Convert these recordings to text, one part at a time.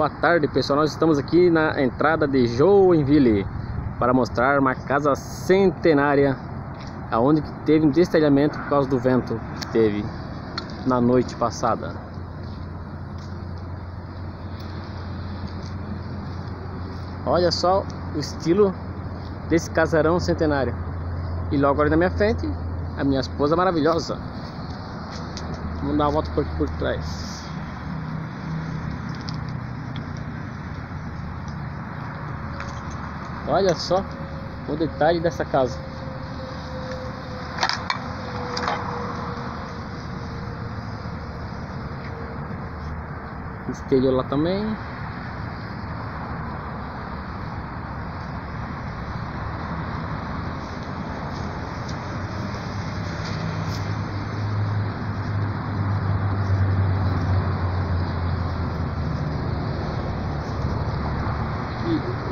Boa tarde pessoal, nós estamos aqui na entrada de Joinville para mostrar uma casa centenária aonde teve um destelhamento por causa do vento que teve na noite passada. Olha só o estilo desse casarão centenário. E logo ali na minha frente, a minha esposa maravilhosa. Vamos dar uma volta por por trás. Olha só o detalhe dessa casa. Exterior lá também.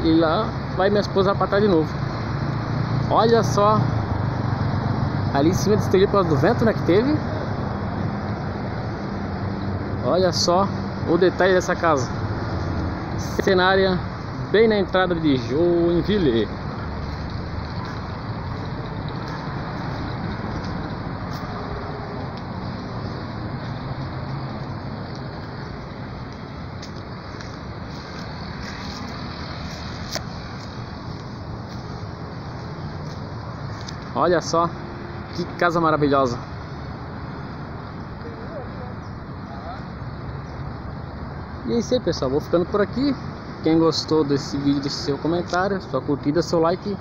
E, lá vai minha esposa para trás de novo. Olha só. Ali em cima telhado por causa do vento né, que teve. Olha só o detalhe dessa casa. Cenária bem na entrada de Joinville. Olha só que casa maravilhosa. E é isso aí pessoal, vou ficando por aqui. Quem gostou desse vídeo, deixe seu comentário, sua curtida, seu like.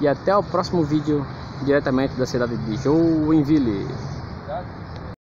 E até o próximo vídeo diretamente da cidade de Joinville.